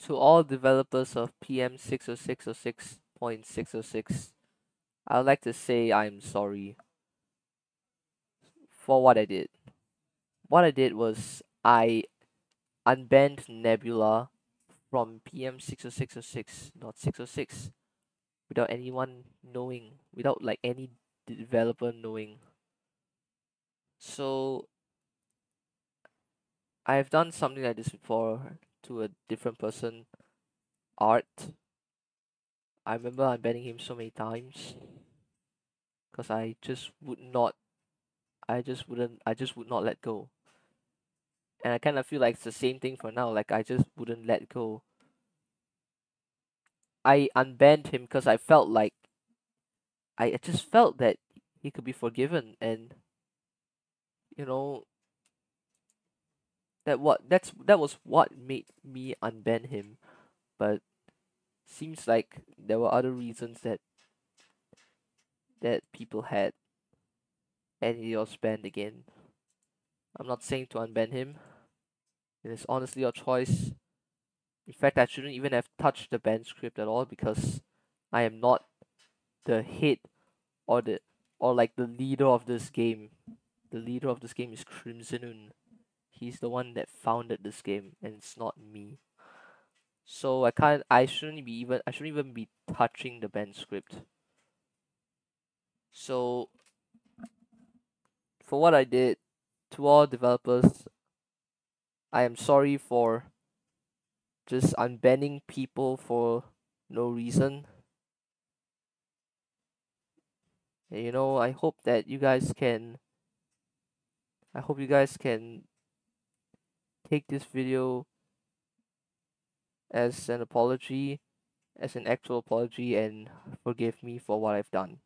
to all developers of PM 60606.606, I would like to say I'm sorry for what I did. What I did was I unbanned Nebula from PM 60606.606 without anyone knowing, without like any developer knowing. So I have done something like this before to a different person, Art. I remember unbanning him so many times because I just would not, I just wouldn't, I just would not let go. And I kind of feel like it's the same thing for now. Like I just wouldn't let go. I unbanned him because I felt like I just felt that he could be forgiven and you know that what that's that was what made me unban him. But seems like there were other reasons that that people had and he was banned again. I'm not saying to unban him. It is honestly your choice. In fact i shouldn't even have touched the ban script at all because i am not the head or the or like the leader of this game. The leader of this game is crimson he's the one that founded this game and it's not me. So I can't I shouldn't be even I shouldn't even be touching the ban script. So for what I did to all developers I am sorry for just unbanning people for no reason. And you know I hope that you guys can I hope you guys can take this video as an apology, as an actual apology, and forgive me for what I've done.